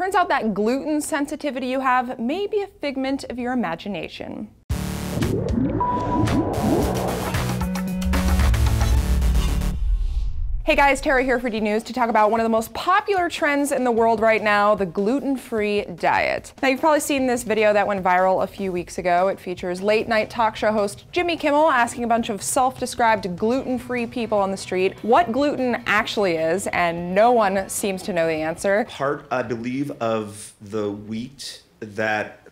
Turns out that gluten sensitivity you have may be a figment of your imagination. Hey guys, Tara here for D News to talk about one of the most popular trends in the world right now, the gluten-free diet. Now you've probably seen this video that went viral a few weeks ago. It features late night talk show host Jimmy Kimmel asking a bunch of self-described gluten-free people on the street what gluten actually is, and no one seems to know the answer. Part, I believe, of the wheat that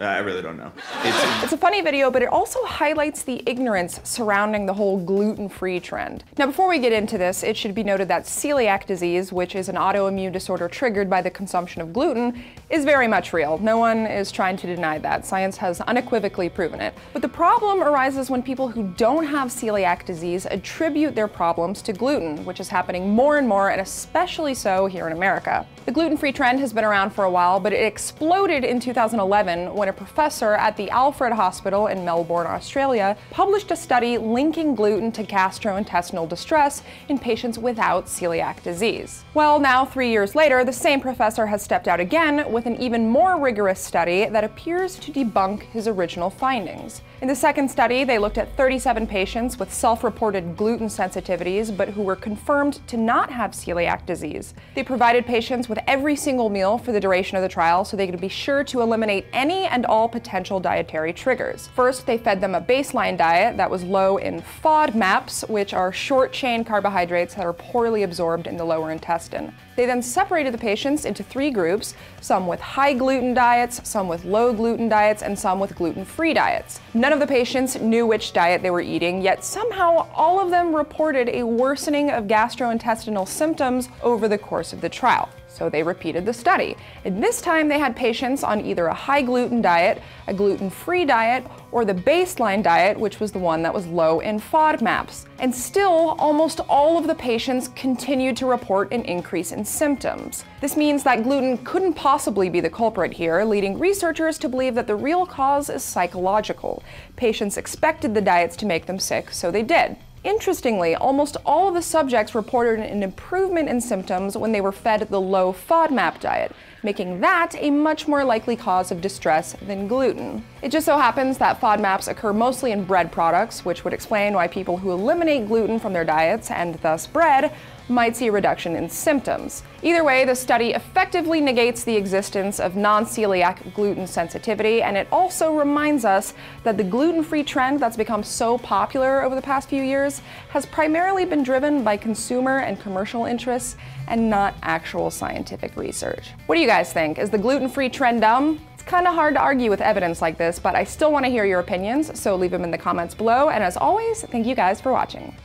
Uh, I really don't know. It's, it's, a funny video, but it also highlights the ignorance surrounding the whole gluten-free trend. Now, before we get into this, it should be noted that celiac disease, which is an autoimmune disorder triggered by the consumption of gluten, is very much real. No one is trying to deny that. Science has unequivocally proven it. But the problem arises when people who don't have celiac disease attribute their problems to gluten, which is happening more and more, and especially so here in America. The gluten-free trend has been around for a while, but it exploded in 2011 when a professor at the Alfred Hospital in Melbourne, Australia, published a study linking gluten to gastrointestinal distress in patients without celiac disease. Well, now, three years later, the same professor has stepped out again with an even more rigorous study that appears to debunk his original findings. In the second study, they looked at 37 patients with self-reported gluten sensitivities, but who were confirmed to not have celiac disease. They provided patients with every single meal for the duration of the trial so they could be sure to eliminate any and all potential dietary triggers. First, they fed them a baseline diet that was low in FODMAPs, which are short-chain carbohydrates that are poorly absorbed in the lower intestine. They then separated the patients into three groups, some with high gluten diets, some with low gluten diets, and some with gluten-free diets. None of the patients knew which diet they were eating, yet somehow all of them reported a worsening of gastrointestinal symptoms over the course of the trial. So they repeated the study. And this time they had patients on either a high gluten diet, a gluten free diet, or the baseline diet, which was the one that was low in FODMAPs. And still, almost all of the patients continued to report an increase in symptoms. This means that gluten couldn't possibly be the culprit here, leading researchers to believe that the real cause is psychological. Patients expected the diets to make them sick, so they did. Interestingly, almost all of the subjects reported an improvement in symptoms when they were fed the low FODMAP diet, making that a much more likely cause of distress than gluten. It just so happens that FODMAPs occur mostly in bread products, which would explain why people who eliminate gluten from their diets, and thus bread, might see a reduction in symptoms. Either way, the study effectively negates the existence of non-celiac gluten sensitivity, and it also reminds us that the gluten-free trend that's become so popular over the past few years has primarily been driven by consumer and commercial interests and not actual scientific research. What do you guys think? Is the gluten-free trend dumb? It's kind of hard to argue with evidence like this, but I still want to hear your opinions, so leave them in the comments below. And as always, thank you guys for watching.